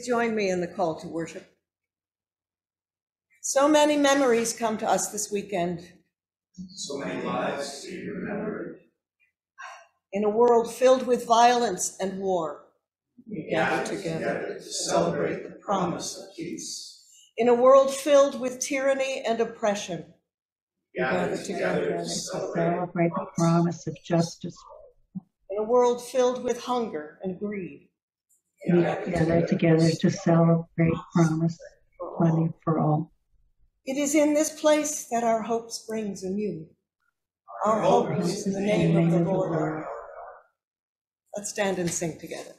Please join me in the call to worship. So many memories come to us this weekend. So many lives to be remembered. In a world filled with violence and war, We gather together to celebrate the promise of peace. in a world filled with tyranny and oppression, We gather together to celebrate the promise of justice. in a world filled with hunger and greed, We gather together to celebrate promise plenty for all. It is in this place that our hope springs anew. Our hope is in the name of the Lord. Let's stand and sing together.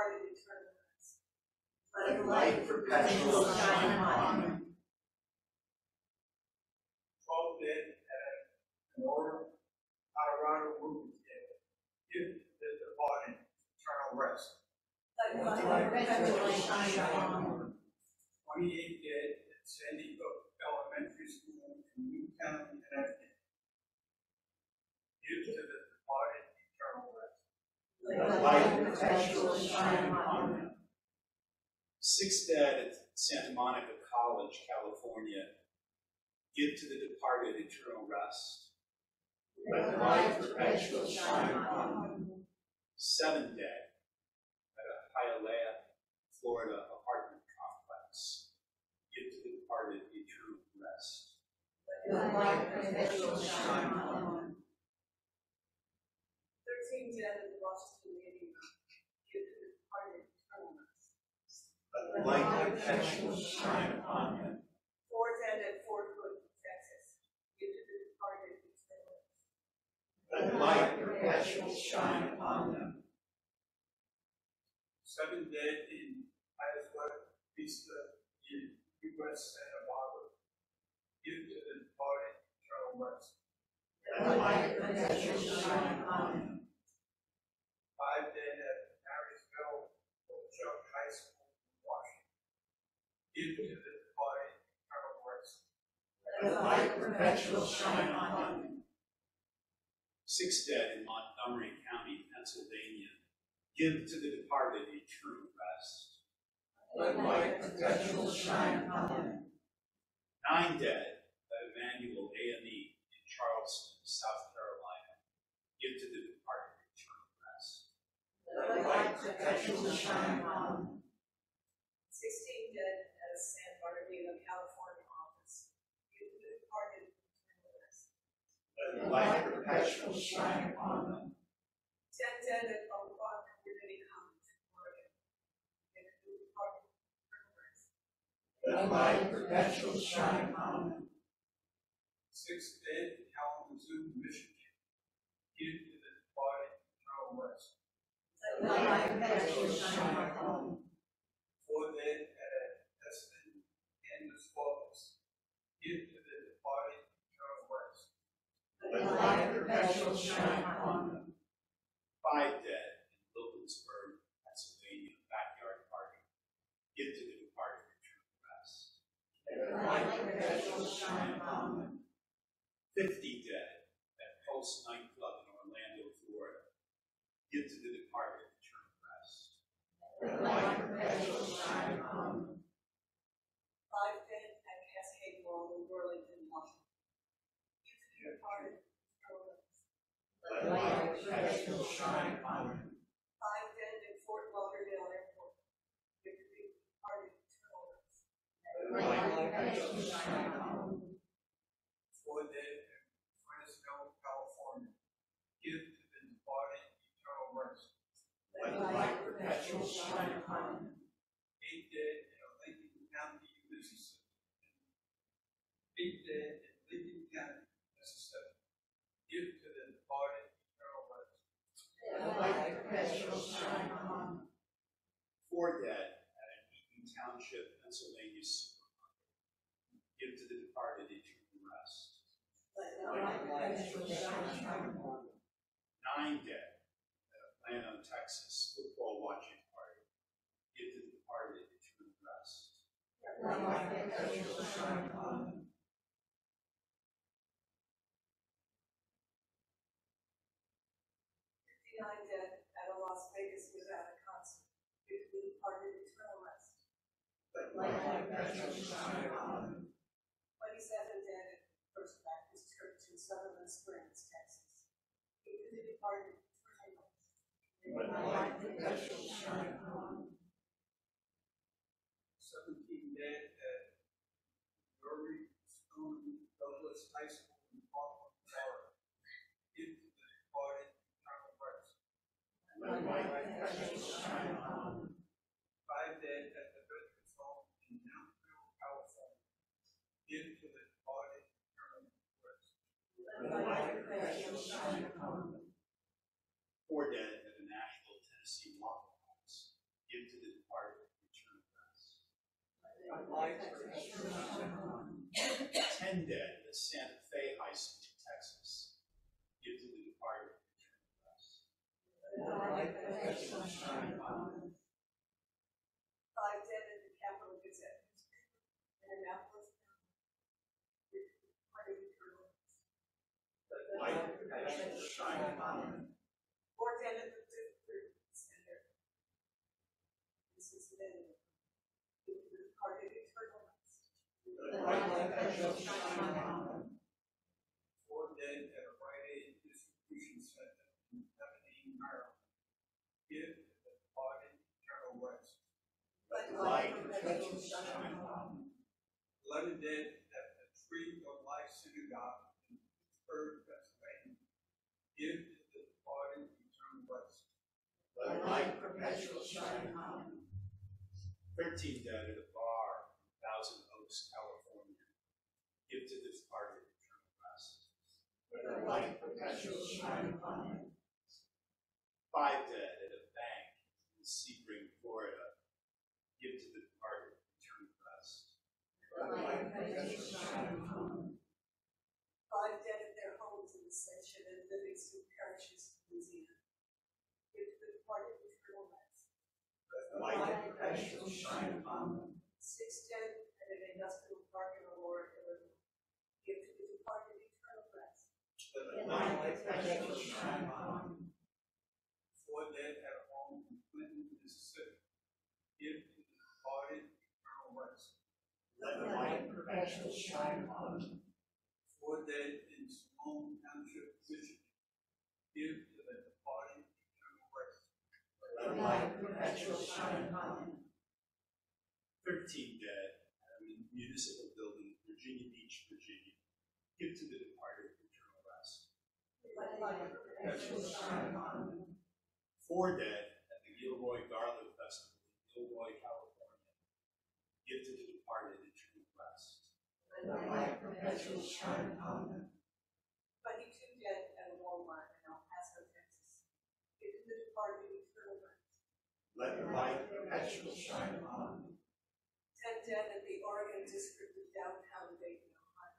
To the departed eternal rest. Let the light perpetual shine upon them. twelve dead at Aurora, Colorado movie theater. Give the departed eternal rest. The light perpetually shine upon upon them. them. Twenty-eight dead at Sandy Hook Elementary School in Newtown, Connecticut. Give to the departed eternal rest. Let the light perpetual shine upon them. Six dead at Santa Monica College, California. Give to the departed eternal rest. Let the light perpetual shine upon them. Seven dead at a Hialeah, Florida apartment complex. Give to the departed eternal rest. Let the light perpetual shine upon them. Thirteen dead in the Washington, Indiana. Give to the departed eternal rest. Let the light perpetual shine upon them. Four dead at Fort Hood, Texas. Give to the departed eternal rest. Let the light perpetual shine upon them. Seven dead in Isla Vista in UC Santa Barbara. Give to the departed eternal rest. Let the light perpetual shine upon them. Five dead at Marysville, Ochoa High School, Washington. Give to the departed eternal rest. Let the light perpetual shine on them. Six dead in Montgomery County, Pennsylvania. Give to the departed eternal rest. Let light perpetual shine on them. Nine dead at Emmanuel AME in Charleston, South Carolina. Give to the departed eternal perpetual shine on them. Sixteen dead at a San Bernardino, California office. Due to the departed eternal rest. Let the light perpetually shine upon them. Ten dead at Oak Community College, Oregon. Due the departed eternal rest. Let light perpetually shine upon them. Six dead in Kalamazoo, Michigan. Due to the departed eternal rest. Let Let the light perpetually shine upon them. Four dead at Hesston, Kansas office. Due to the departed eternal rest. Let the light perpetually shine upon them. Five dead in Wilkinsburg, Pennsylvania, backyard party. Give to the departed eternal rest. Let the light perpetually shine upon them. Fifty dead at Pulse nightclub in Orlando, Florida. Give to the departed eternal rest. Let the light perpetually shine upon them. Five dead at Cascade Mall in Burlington, Washington. Due to the departed eternal rest. Let the light perpetually shine upon them. Five dead at Fort Lauderdale Airport. Due to the departed eternal rest. Let the light perpetually shine upon them. Four dead in Fresno, California. Give to the departed eternal rest. Let the light perpetually shine upon them. Eight dead in a Lincoln County, Mississippi. Eight dead in Lincoln County, Mississippi. Give to the departed eternal rest. Let the light perpetually shine upon them. Four dead at an Eaton Township, Pennsylvania supermarket. Give to the departed eternal rest. Let Let the light shine upon them. Nine dead at a Plano, Texas football watching party. Give the departed eternal rest. Let the light perpetually shine upon them. Fifty-nine dead at a Las Vegas Nevada concert. Due to the departed eternal rest. The light perpetually shine upon them. Twenty-seven dead at First Baptist Church in Sutherland Springs, Texas. Due to the departed eternal rest. Let the light perpetually shine upon them. Seventeen dead at Marjory Stoneman Douglas High School in Parkland, Florida. Give to the departed eternal rest. Let the light perpetually shine upon them. Five dead at the Veterans Home in Yountville, California. Give to the departed eternal rest. Let the. Four dead at a Nashville, Tennessee Waffle House. Give to the rest. The perpetually shine upon them. Ten dead at Santa Fe High School, Texas. Give to the rest. The perpetually shine upon them. Five dead at the Capital Gazette newspaper in Annapolis County. Due to the departed eternal rest. Let the light perpetually shine upon them. Four dead at the Fifth Third Center. This is then. Due to the departed eternal rest. The light perpetually shine upon them. Four dead at a Rite Aid distribution center in Aberdeen, Maryland. Give the departed eternal rest. Let Let the light perpetually shine upon them. Eleven dead at the Tree of Life Synagogue in Pittsburgh, Pennsylvania. Give to the departed eternal rest. Let light perpetually shine upon them. Thirteen dead at a bar in Thousand Oaks, California. Give to the departed eternal rest. Let the light perpetually shine upon them. Five dead at a bank in Sebring, Florida. Give to the departed eternal rest. Let the light perpetually shine upon them. Five dead at their homes in Ascension and Livingston parishes, Louisiana. Give to the departed eternal rest. Let the light of perpetually shine upon them. Six dead at an industrial park in Aurora, Illinois. Give to the departed eternal rest. Let the light of perpetually shine upon them. Four dead at home in Clinton, Mississippi. Give to the departed eternal rest. Let the light of perpetually shine upon them. Four dead in Simone Township, Michigan. Give to the departed eternal rest. Let light perpetual shine upon them. Thirteen dead at a municipal building Virginia Beach, Virginia. Give to the departed eternal rest. Let light perpetual shine upon them. Four dead at the Gilroy Garlic Festival in Gilroy, California. Give to the departed eternal rest. Let light perpetual shine upon them. Twenty-two dead at a Walmart in El Paso, Texas. Give to the departed eternal rest. Let light perpetual shine upon them. Ten dead at the Oregon District of Downtown Dayton, Ohio.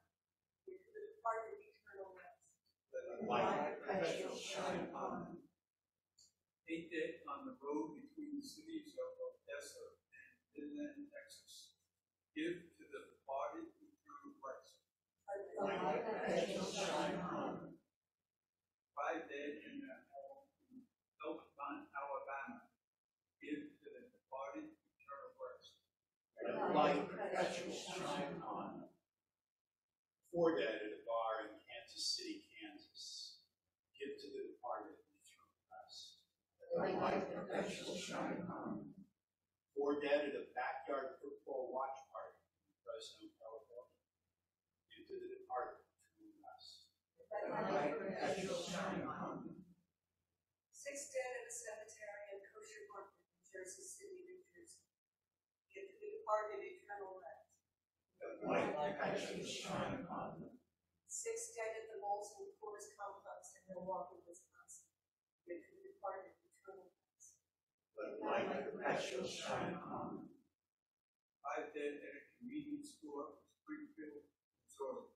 Give to the departed eternal rest. Let your light perpetual shine upon them. Eight dead on the road between the cities of Odessa and Midland, Texas. Give to the departed eternal rest. Let your light perpetual shine upon them. Five dead in the home in Elkmont, Alabama. Give to the departed eternal rest. Let light perpetual shine on. them. Four dead at a bar in Kansas City, Kansas. Give to the departed eternal rest. Let light perpetual shine on. them. Four dead at a backyard football watch party in Fresno, California. Give to the departed eternal rest. Let light perpetual shine on. Six dead at a cemetery in Kosher Market, New Jersey City, New Jersey. Give to the departed eternal rest. Let light perpetual shine upon them. Six dead at the Molson Coors Complex in Milwaukee, Wisconsin. Give to the departed eternal rest. Let light perpetual shine upon them. Five dead at a convenience store in Springfield, Missouri.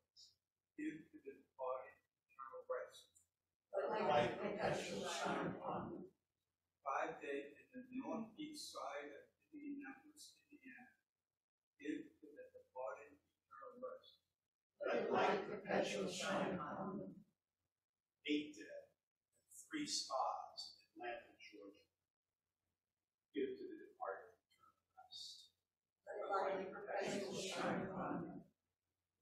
Give to the departed eternal rest. Let light perpetual shine upon them. Five dead in the northeast side of Indianapolis, Indiana. Give to the departed eternal rest. Let light perpetual shine upon them. Eight dead at three spas in Atlanta, Georgia. Give to the departed eternal rest. Let light perpetual shine upon them.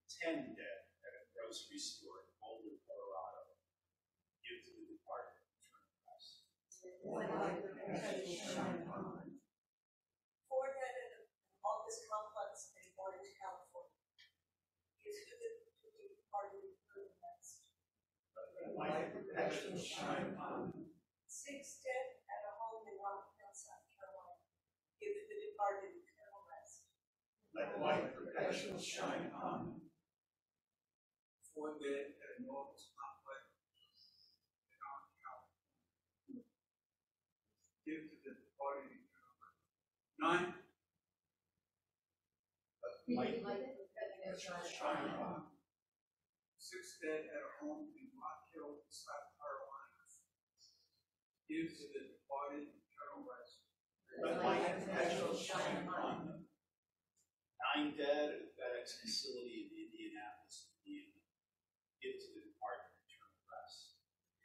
Ten dead at a grocery store in Boulder, Colorado. Give to the departed eternal rest. Let light perpetual shine upon them. Four dead at an office complex in Orange, California. Give to the, to the departed eternal rest. Let light perpetual shine upon them. Six dead at a home in Rocky Hill, South Carolina. Give to the departed eternal rest. Let light perpetual shine upon them. Four dead at an office complex in Orange, California. Give to the departed eternal rest. Nine Let light perpetual shine upon them. Six dead at a home in Rock Hill, South to the departed eternal rest. Let light perpetual shine upon them. Nine dead at a FedEx facility in Indianapolis, Indiana. Give to the departed eternal rest.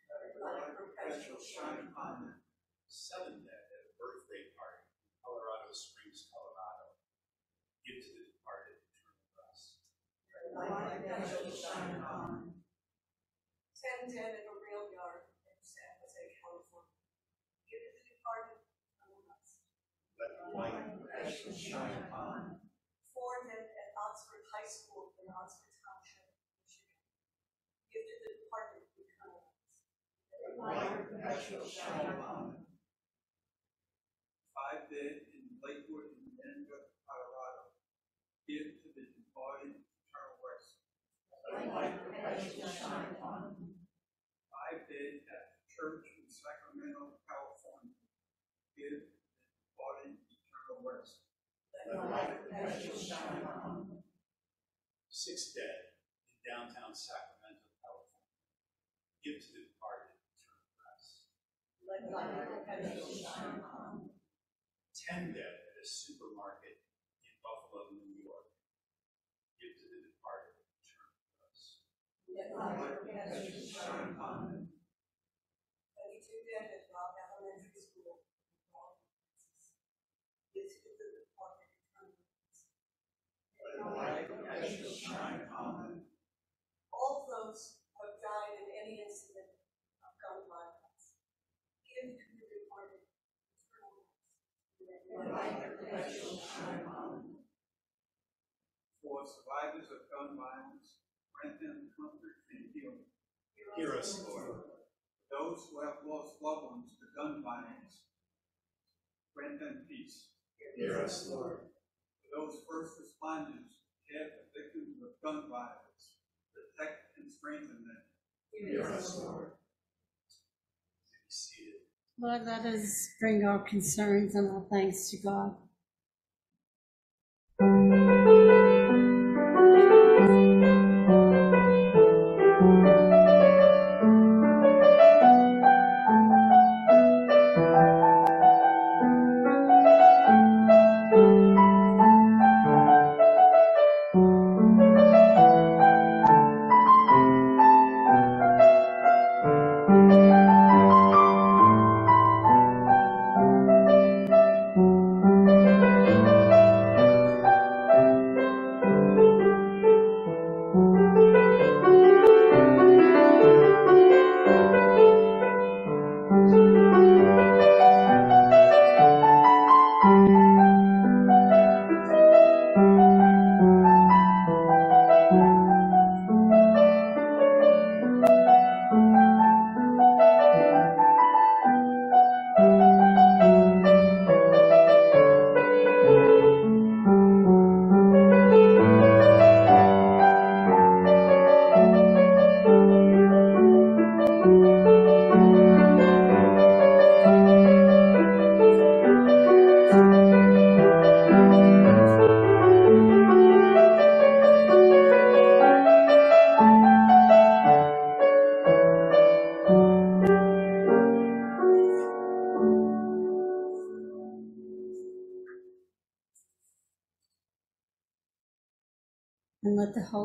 Let light perpetual shine upon them. Seven dead at a birthday party in Colorado Springs, Colorado. Give to the departed eternal rest. Let light perpetual shine upon them. Dead at a rail yard in San Jose, California. Give to the departed eternal rest. Let perpetual shine upon them. Four dead at Oxford High School in Oxford Township, Michigan. Give to the departed eternal rest. Let light perpetual shine upon. Five dead in Lakewood in Denver, Colorado. Give to the departed eternal rest. Let perpetual shine upon them. Five dead at the church in Sacramento, California. Give to the departed eternal rest. Let light perpetual shine upon them. Six dead in downtown Sacramento, California. Give to the departed eternal rest. Let Let light shine upon them. Ten dead at a supermarket in Buffalo, New York. Give to the departed eternal rest. Let light perpetual shine upon them. Twenty-two dead at Robb Elementary School in Robb, Texas. Give to the departed eternal rest. Let light perpetual shine upon them. All those who have died in any incident of gun violence. Give to the departed eternal rest. Your light perpetual shine on. For survivors of gun violence, grant them comfort and healing. Hear us, Lord. Those who have lost loved ones to gun violence, grant them peace. Hear us, Lord. Those first responders who care for victims of gun violence, protect and strengthen them. Hear us, Lord. Lord, let us bring our concerns and our thanks to God.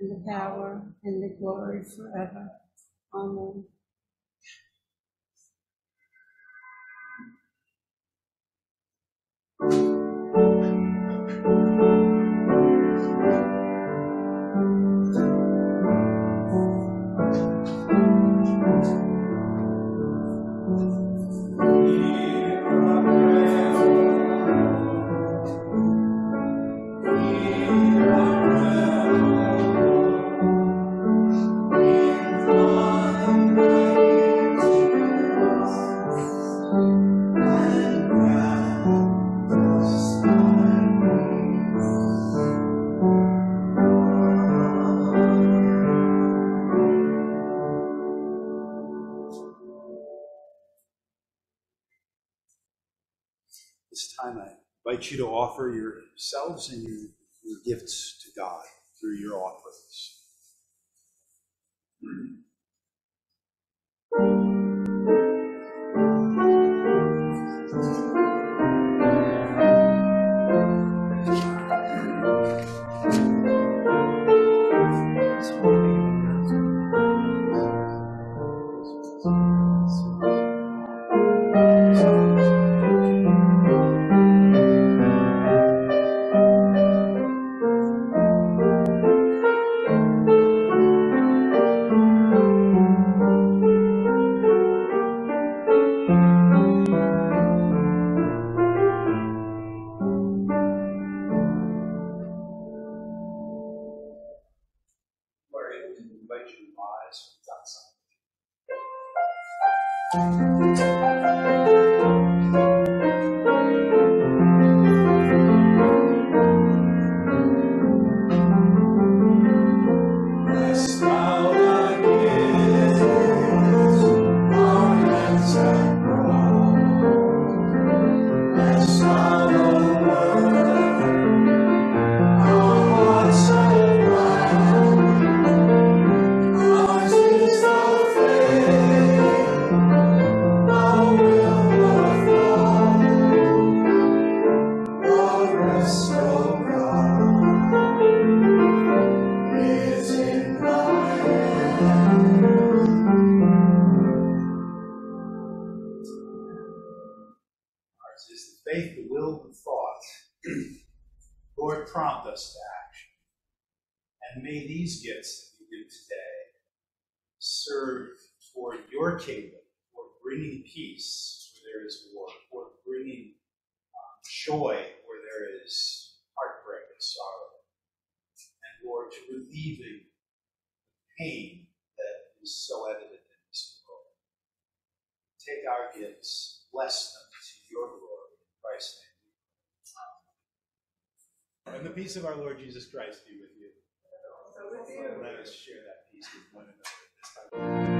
and the power, and the glory forever. Amen. This invite you to offer yourselves and your, your gifts to God through your offerings. Where joy where there is heartbreak and sorrow, and Lord, to relieving the pain that is so evident in this world. Take our gifts, bless them to your glory, in Christ's name. And the peace of our Lord Jesus Christ be with you. So with you. Let us share that peace with one another this time.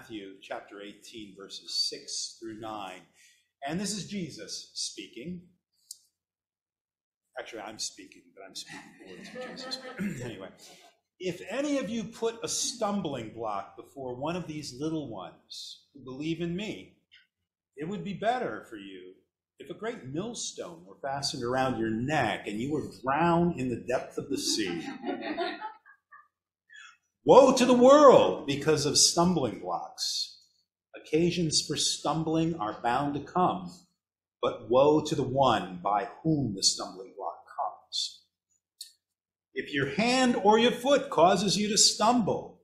Matthew chapter 18, verses 6 through 9. And this is Jesus speaking. Actually, I'm speaking, but I'm speaking the words of Jesus. anyway, if any of you put a stumbling block before one of these little ones who believe in me, it would be better for you if a great millstone were fastened around your neck and you were drowned in the depth of the sea. Woe to the world because of stumbling blocks. Occasions for stumbling are bound to come, but woe to the one by whom the stumbling block comes. If your hand or your foot causes you to stumble,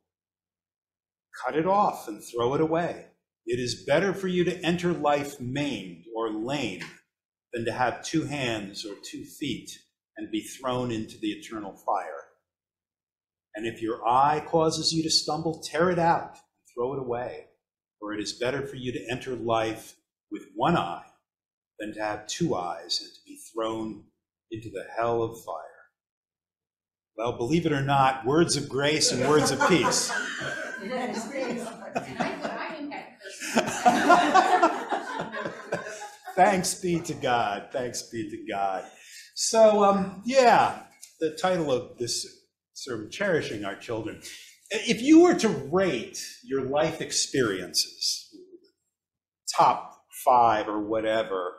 cut it off and throw it away. It is better for you to enter life maimed or lame than to have two hands or two feet and be thrown into the eternal fire. And if your eye causes you to stumble, tear it out and throw it away. For it is better for you to enter life with one eye than to have two eyes and to be thrown into the hell of fire. Well, believe it or not, words of grace and words of peace. Thanks be to God. Thanks be to God. So, um, yeah, the title of this sermon, Cherishing Our Children. If you were to rate your life experiences, top five or whatever,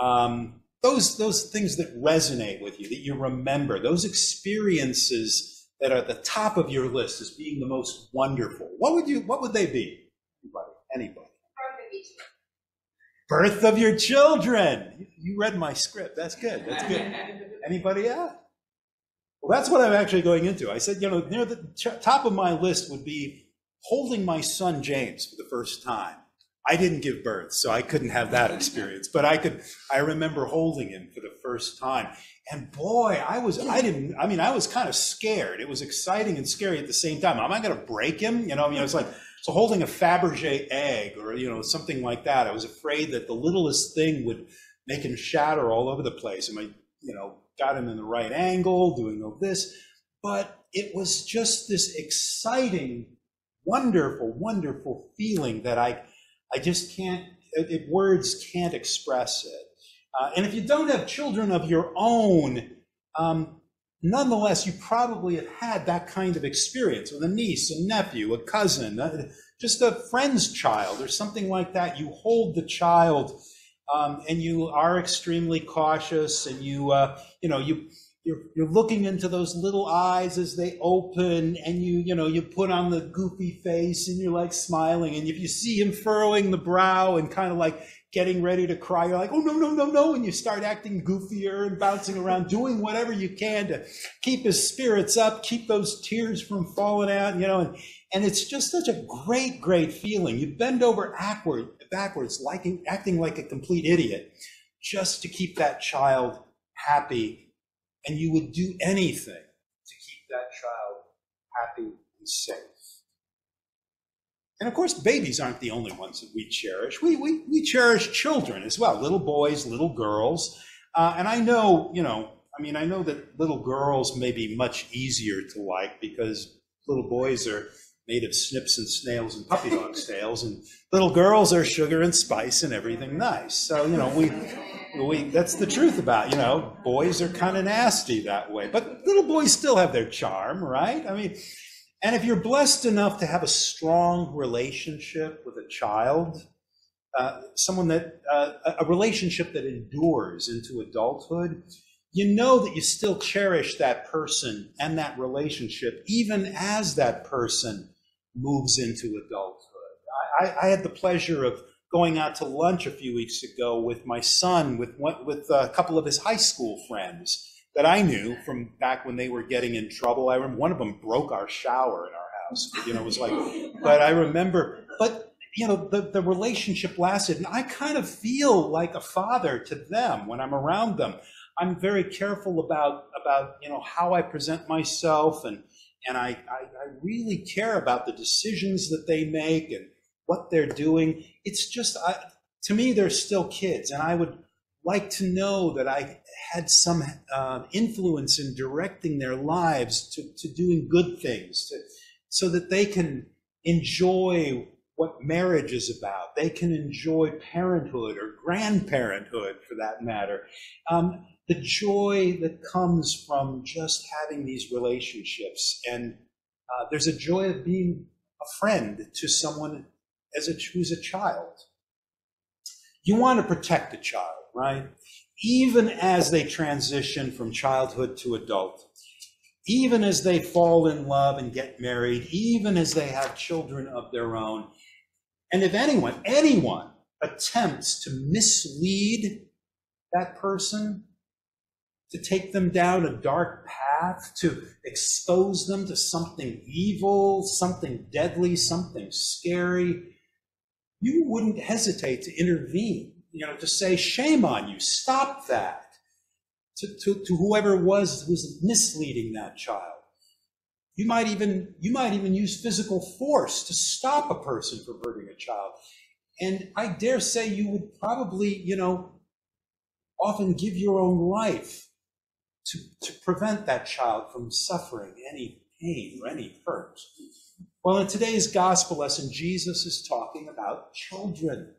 um, those, those things that resonate with you, that you remember, those experiences that are at the top of your list as being the most wonderful, what would you, what would they be? Anybody? Anybody? Birth of your children. You- You read my script. That's good. That's good. Anybody else? Well, that's what I'm actually going into. I said, you know, near the ch- top of my list would be holding my son James for the first time. I didn't give birth, so I couldn't have that experience, but I could, I remember holding him for the first time. And boy, I was, I didn't, I mean, I was kind of scared. It was exciting and scary at the same time. Am I going to break him? You know, I mean, I was like, so holding a Fabergé egg or, you know, something like that, I was afraid that the littlest thing would make him shatter all over the place. I, you know, got him in the right angle, doing all this. But it was just this exciting, wonderful, wonderful feeling that I, I just can't, it, words can't express it. Uh, and if you don't have children of your own, um, nonetheless, you probably have had that kind of experience with a niece, a nephew, a cousin, uh, just a friend's child or something like that. You hold the child um, and you are extremely cautious and you, uh, you know, you, you're, you're looking into those little eyes as they open and you, you know, you put on the goofy face and you're like smiling. And if you see him furrowing the brow and kind of like getting ready to cry, you're like, oh, no, no, no, no. And you start acting goofier and bouncing around, doing whatever you can to keep his spirits up, keep those tears from falling out, you know, and, and it's just such a great, great feeling. You bend over backward, backwards, liking, acting like a complete idiot, just to keep that child happy. And you would do anything to keep that child happy and safe. And of course, babies aren't the only ones that we cherish. We, we, we cherish children as well, little boys, little girls. Uh, and I know, you know, I mean, I know that little girls may be much easier to like because little boys are made of snips and snails and puppy dog tails, and little girls are sugar and spice and everything nice. So, you know, we, we that's the truth about, you know, boys are kind of nasty that way. But little boys still have their charm, right? I mean, and if you're blessed enough to have a strong relationship with a child, uh, someone that, uh, a a relationship that endures into adulthood, you know that you still cherish that person and that relationship, even as that person moves into adulthood. I, I, had the pleasure of going out to lunch a few weeks ago with my son, with, with a couple of his high school friends that I knew from back when they were getting in trouble. I remember one of them broke our shower in our house. You know, it was like, but I remember, but you know, the, the relationship lasted, and I kind of feel like a father to them when I'm around them. I'm very careful about about you know how I present myself, and and I, I, I really care about the decisions that they make and what they're doing. It's just I, to me, they're still kids, and I would like to know that I had some uh, influence in directing their lives to, to doing good things, to, so that they can enjoy what marriage is about. They can enjoy parenthood or grandparenthood, for that matter. Um, the joy that comes from just having these relationships, and uh, there's a joy of being a friend to someone as a who's a child. You want to protect a child, right? Even as they transition from childhood to adult, even as they fall in love and get married, even as they have children of their own. And if anyone, anyone attempts to mislead that person, to take them down a dark path, to expose them to something evil, something deadly, something scary, you wouldn't hesitate to intervene, you know, to say, shame on you, stop that. To, to, to whoever was who was misleading that child. You might even you might even use physical force to stop a person from hurting a child. And I dare say you would probably, you know, often give your own life to, to prevent that child from suffering any pain or any hurt. Well, in today's gospel lesson, Jesus is talking about children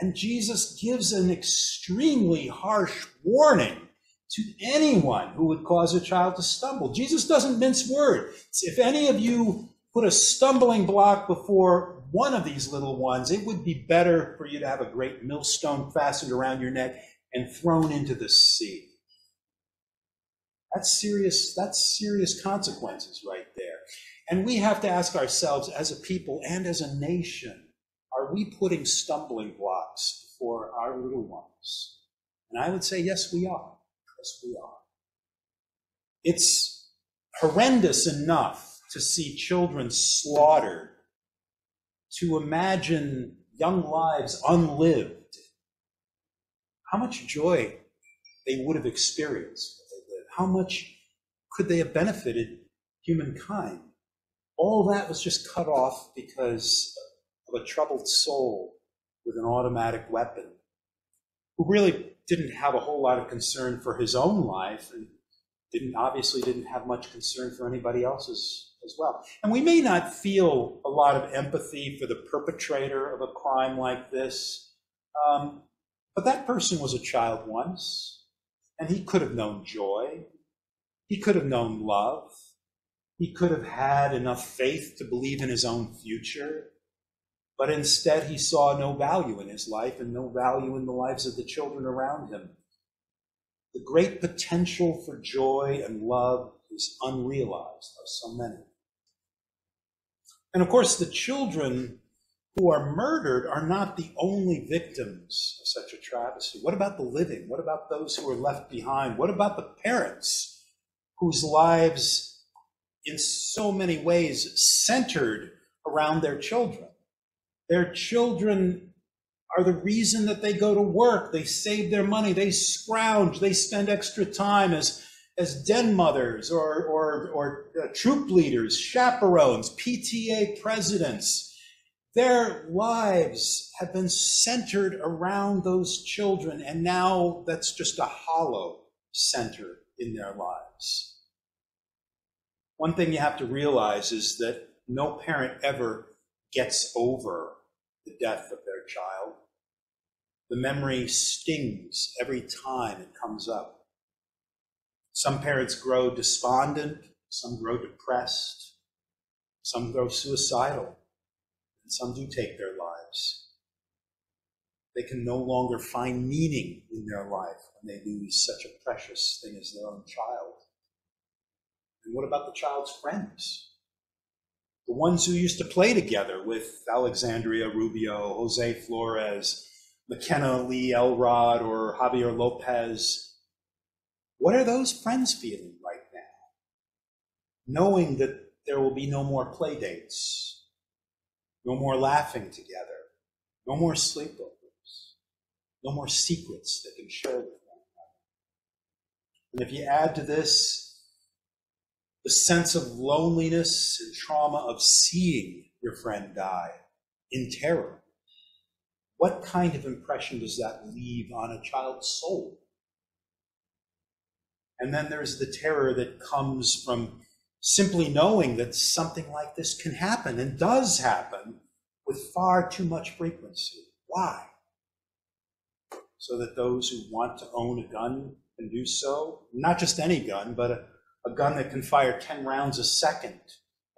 And Jesus gives an extremely harsh warning to anyone who would cause a child to stumble. Jesus doesn't mince words. If any of you put a stumbling block before one of these little ones, it would be better for you to have a great millstone fastened around your neck and thrown into the sea. That's serious, that's serious consequences right there. And we have to ask ourselves as a people and as a nation, are we putting stumbling blocks for our little ones? And I would say, yes, we are. Yes, we are. It's horrendous enough to see children slaughtered, to imagine young lives unlived. How much joy they would have experienced. How much could they have benefited humankind? All that was just cut off because of a troubled soul with an automatic weapon who really didn't have a whole lot of concern for his own life and didn't obviously didn't have much concern for anybody else's as well. And we may not feel a lot of empathy for the perpetrator of a crime like this, um, but that person was a child once, and he could have known joy. He could have known love. He could have had enough faith to believe in his own future. But instead, he saw no value in his life and no value in the lives of the children around him. The great potential for joy and love is unrealized by so many. And of course, the children who are murdered are not the only victims of such a travesty. What about the living? What about those who are left behind? What about the parents whose lives, in so many ways, centered around their children? Their children are the reason that they go to work. They save their money. They scrounge. They spend extra time as, as den mothers or, or, or uh, troop leaders, chaperones, PTA presidents. Their lives have been centered around those children, and now that's just a hollow center in their lives. One thing you have to realize is that no parent ever gets over the death of their child. The memory stings every time it comes up. Some parents grow despondent, some grow depressed, some grow suicidal, some do take their lives. They can no longer find meaning in their life when they lose such a precious thing as their own child. And what about the child's friends? the ones who used to play together with Alexandria Rubio, Jose Flores, Makenna Lee Elrod, or Javier Lopez. What are those friends feeling right now? Knowing that there will be no more play dates, no more laughing together, no more sleepovers, no more secrets that can share with one another. And if you add to this the sense of loneliness and trauma of seeing your friend die in terror. What kind of impression does that leave on a child's soul? And then there's the terror that comes from simply knowing that something like this can happen and does happen with far too much frequency. Why? So that those who want to own a gun can do so, not just any gun, but a a gun that can fire 10 rounds a second,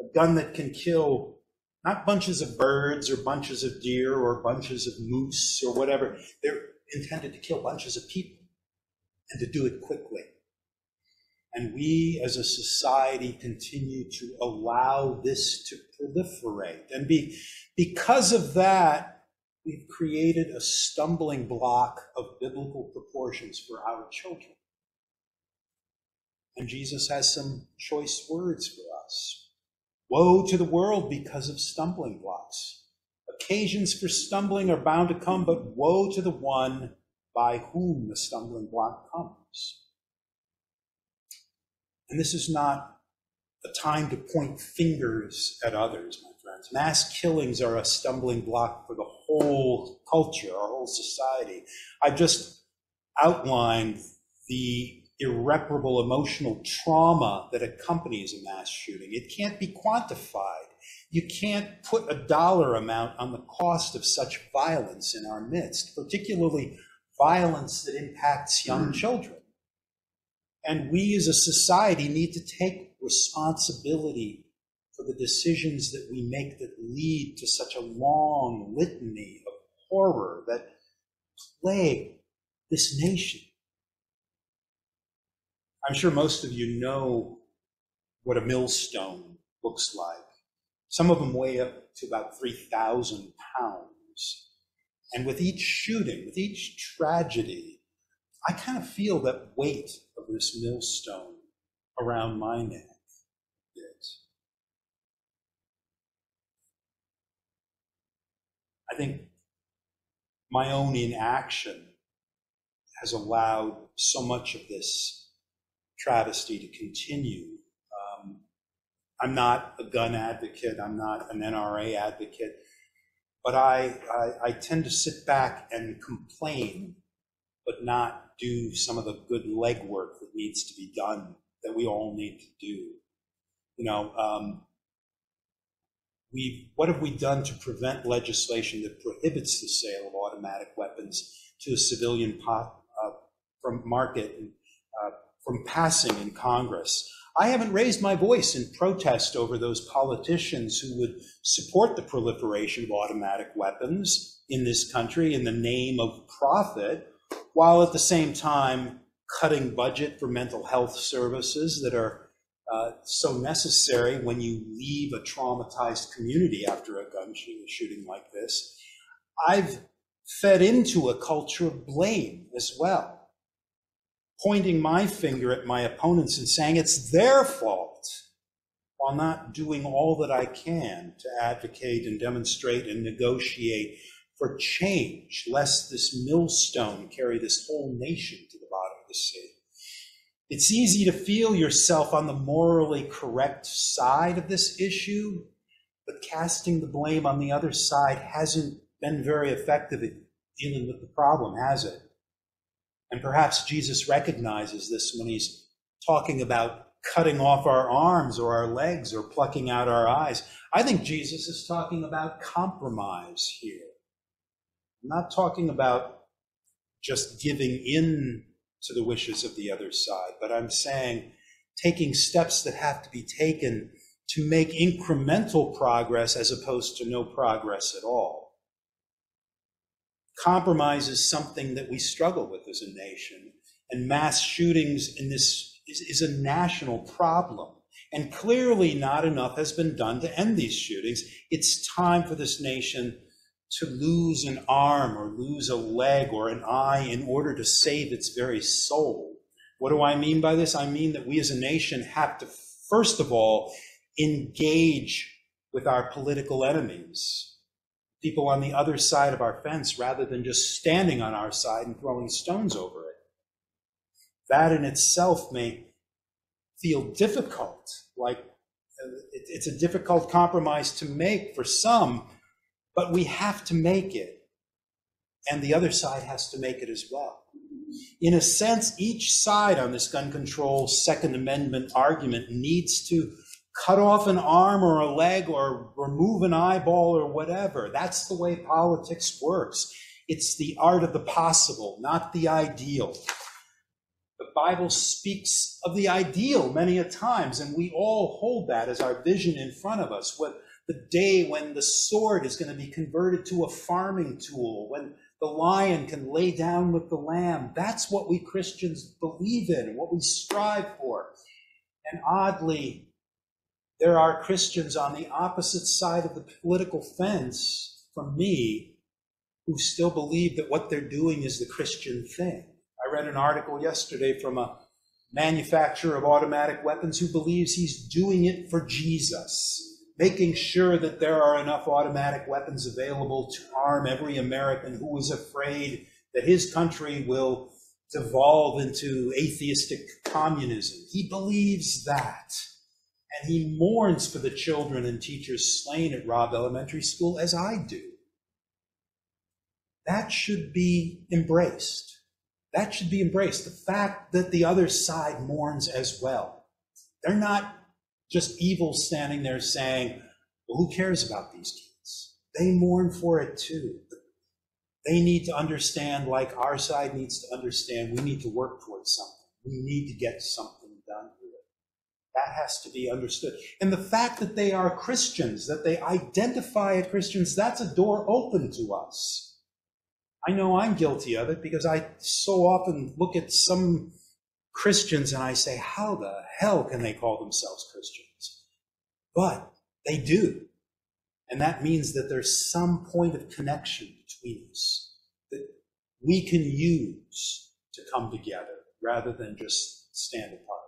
a gun that can kill not bunches of birds or bunches of deer or bunches of moose or whatever. They're intended to kill bunches of people and to do it quickly. And we as a society continue to allow this to proliferate. And be, because of that, we've created a stumbling block of biblical proportions for our children. And Jesus has some choice words for us. Woe to the world because of stumbling blocks. Occasions for stumbling are bound to come, but woe to the one by whom the stumbling block comes. And this is not a time to point fingers at others, my friends. Mass killings are a stumbling block for the whole culture, our whole society. I've just outlined the irreparable emotional trauma that accompanies a mass shooting. It can't be quantified. you can't put a dollar amount on the cost of such violence in our midst, particularly violence that impacts young hmm. children. And we as a society need to take responsibility for the decisions that we make that lead to such a long litany of horror that plague this nation. I'm sure most of you know what a millstone looks like. Some of them weigh up to about 3,000 pounds. And with each shooting, with each tragedy, I kind of feel that weight this millstone around my neck. I think my own inaction has allowed so much of this travesty to continue. Um, I'm not a gun advocate, I'm not an NRA advocate, but I, I, I tend to sit back and complain, but not do some of the good legwork that needs to be done, that we all need to do. You know, um, we what have we done to prevent legislation that prohibits the sale of automatic weapons to a civilian pot, uh, from market and uh, from passing in Congress? I haven't raised my voice in protest over those politicians who would support the proliferation of automatic weapons in this country in the name of profit, while at the same time cutting budget for mental health services that are uh, so necessary when you leave a traumatized community after a gun shooting like this. I've fed into a culture of blame as well, pointing my finger at my opponents and saying it's their fault, while not doing all that I can to advocate and demonstrate and negotiate for change, lest this millstone carry this whole nation to the bottom of the sea. It's easy to feel yourself on the morally correct side of this issue, but casting the blame on the other side hasn't been very effective at dealing with the problem, has it? And perhaps Jesus recognizes this when he's talking about cutting off our arms or our legs or plucking out our eyes. I think Jesus is talking about compromise here. I'm not talking about just giving in to the wishes of the other side, but I'm saying taking steps that have to be taken to make incremental progress as opposed to no progress at all. Compromise is something that we struggle with as a nation, and mass shootings in this is, is a national problem. And clearly, not enough has been done to end these shootings. It's time for this nation to lose an arm or lose a leg or an eye in order to save its very soul. What do I mean by this? I mean that we as a nation have to, first of all, engage with our political enemies, people on the other side of our fence, rather than just standing on our side and throwing stones over it. That in itself may feel difficult, like uh, it's a difficult compromise to make for some but we have to make it. And the other side has to make it as well. In a sense, each side on this gun control Second Amendment argument needs to cut off an arm or a leg or remove an eyeball or whatever. That's the way politics works. It's the art of the possible, not the ideal. The Bible speaks of the ideal many a times, and we all hold that as our vision in front of us. What the day when the sword is going to be converted to a farming tool, when the lion can lay down with the lamb. That's what we Christians believe in what we strive for. And oddly, there are Christians on the opposite side of the political fence from me who still believe that what they're doing is the Christian thing. I read an article yesterday from a manufacturer of automatic weapons who believes he's doing it for Jesus making sure that there are enough automatic weapons available to arm every American who is afraid that his country will devolve into atheistic communism. He believes that. And he mourns for the children and teachers slain at Robb Elementary School, as I do. That should be embraced. That should be embraced. The fact that the other side mourns as well. They're not just evil standing there saying, Well, who cares about these kids? They mourn for it too. They need to understand, like our side needs to understand, we need to work towards something. We need to get something done here. That has to be understood. And the fact that they are Christians, that they identify as Christians, that's a door open to us. I know I'm guilty of it because I so often look at some Christians and I say, how the hell can they call themselves Christians? But they do. And that means that there's some point of connection between us that we can use to come together rather than just stand apart.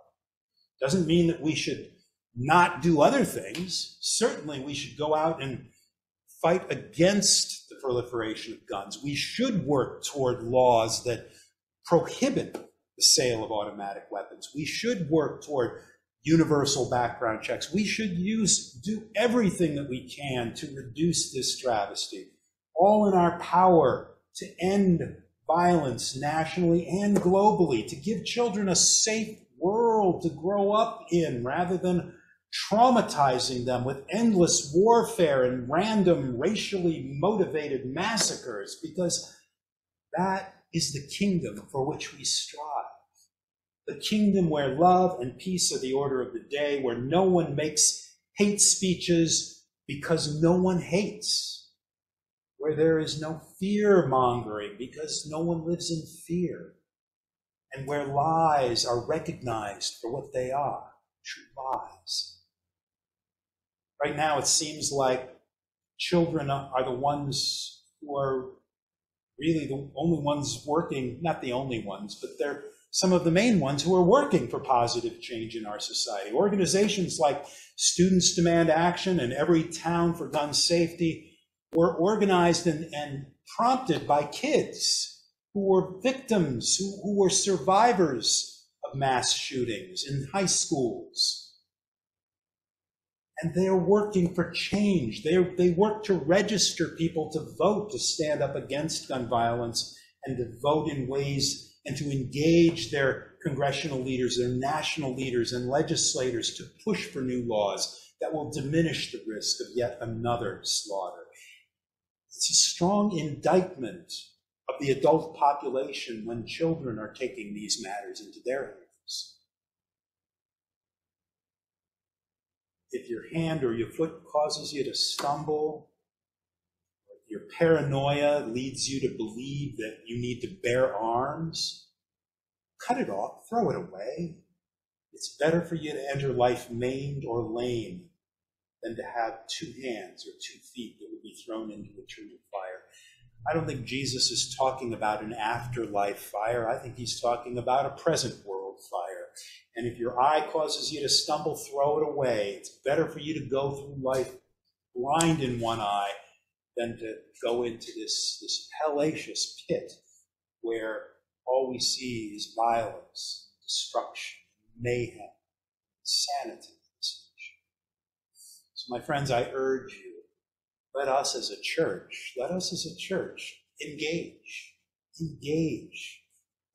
Doesn't mean that we should not do other things. Certainly, we should go out and fight against the proliferation of guns. We should work toward laws that prohibit the sale of automatic weapons. We should work toward universal background checks. We should use do everything that we can to reduce this travesty. All in our power to end violence nationally and globally, to give children a safe world to grow up in rather than traumatizing them with endless warfare and random racially motivated massacres, because that is the kingdom for which we strive. The kingdom where love and peace are the order of the day, where no one makes hate speeches because no one hates, where there is no fear mongering because no one lives in fear and where lies are recognized for what they are true lies. Right now, it seems like children are the ones who are really the only ones working, not the only ones, but they're some of the main ones who are working for positive change in our society. Organizations like Students Demand Action and Everytown for Gun Safety were organized and, and prompted by kids who were victims, who, who were survivors of mass shootings in high schools. And they are working for change. They, they work to register people to vote to stand up against gun violence and to vote in ways and to engage their congressional leaders, their national leaders, and legislators to push for new laws that will diminish the risk of yet another slaughter. It's a strong indictment of the adult population when children are taking these matters into their hands. If your hand or your foot causes you to stumble, your paranoia leads you to believe that you need to bear arms, cut it off, throw it away. It's better for you to enter life maimed or lame than to have two hands or two feet that would be thrown into eternal fire. I don't think Jesus is talking about an afterlife fire. I think he's talking about a present world fire. And if your eye causes you to stumble, throw it away. It's better for you to go through life blind in one eye than to go into this, this hellacious pit where all we see is violence, destruction, mayhem, insanity. So, my friends, I urge you let us as a church, let us as a church engage. Engage.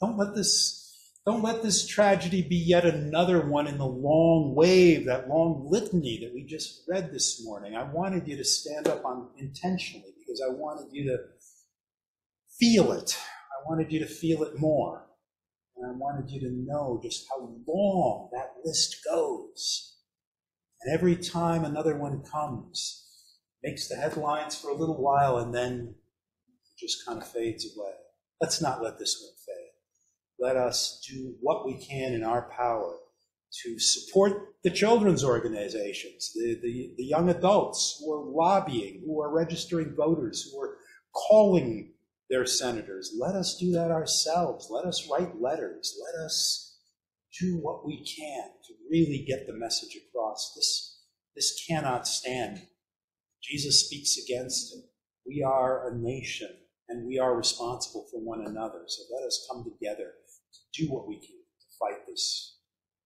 Don't let this don't let this tragedy be yet another one in the long wave, that long litany that we just read this morning. I wanted you to stand up on intentionally because I wanted you to feel it. I wanted you to feel it more. And I wanted you to know just how long that list goes. And every time another one comes, makes the headlines for a little while and then just kind of fades away. Let's not let this one fade. Let us do what we can in our power to support the children's organizations, the, the, the young adults who are lobbying, who are registering voters, who are calling their senators. Let us do that ourselves. Let us write letters. Let us do what we can to really get the message across. This, this cannot stand. Jesus speaks against it. We are a nation and we are responsible for one another. So let us come together to do what we can to fight this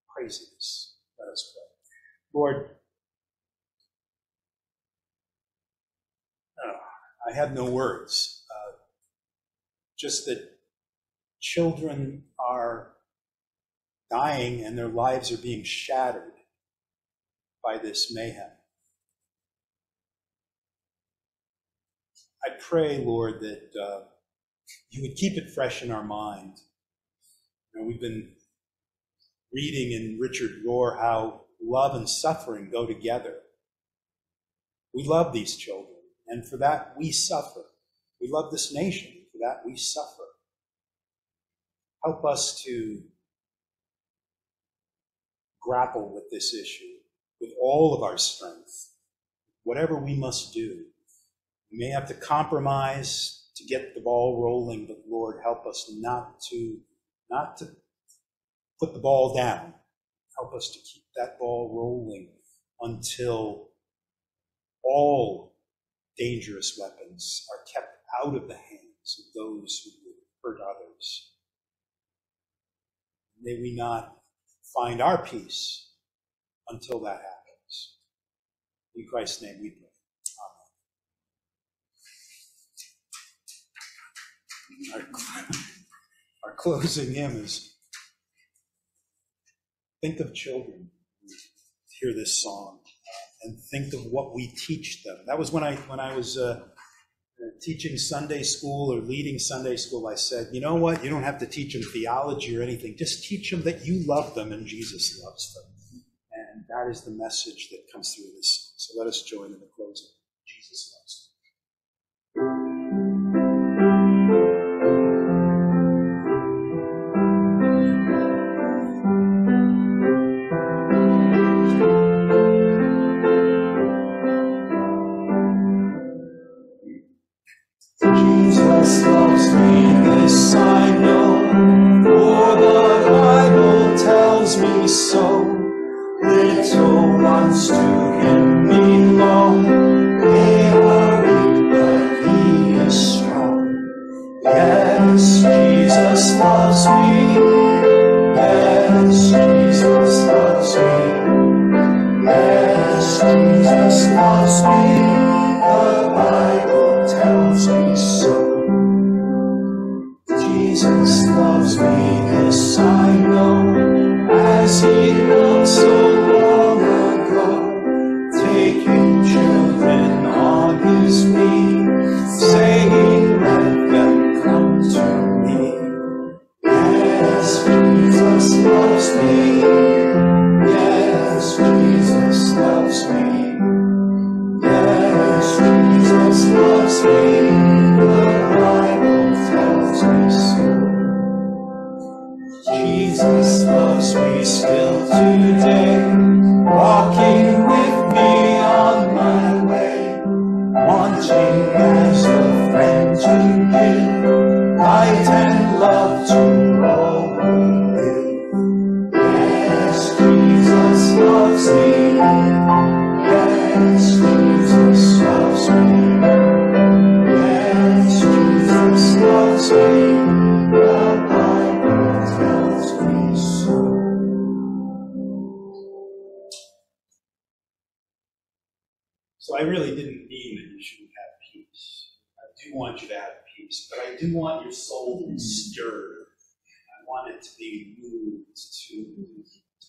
craziness. Let us pray. Lord, uh, I have no words. Uh, just that children are dying and their lives are being shattered by this mayhem. I pray, Lord, that uh, you would keep it fresh in our mind. Know, we've been reading in Richard Rohr how love and suffering go together. We love these children, and for that we suffer. We love this nation, and for that we suffer. Help us to grapple with this issue with all of our strength, whatever we must do. We may have to compromise to get the ball rolling, but Lord, help us not to not to put the ball down. Help us to keep that ball rolling until all dangerous weapons are kept out of the hands of those who would hurt others. May we not find our peace until that happens. In Christ's name we pray. Amen. Our, closing hymn is Think of children hear this song uh, and think of what we teach them. That was when I when I was uh, teaching Sunday school or leading Sunday school. I said, you know what? You don't have to teach them theology or anything. Just teach them that you love them and Jesus loves them. And that is the message that comes through this. So let us join in the closing.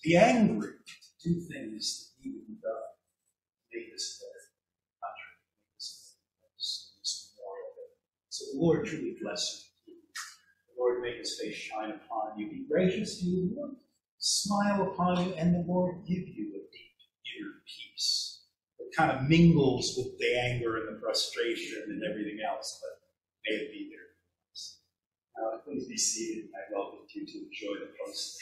Be angry, to do things that you have done. Make this better country, make this this. So the Lord truly bless you. The Lord make his face shine upon you, be gracious to you, Lord. Smile upon you, and the Lord give you a deep inner peace that kind of mingles with the anger and the frustration and everything else, but may it be there. Now, please be seated. I welcome you to enjoy the post.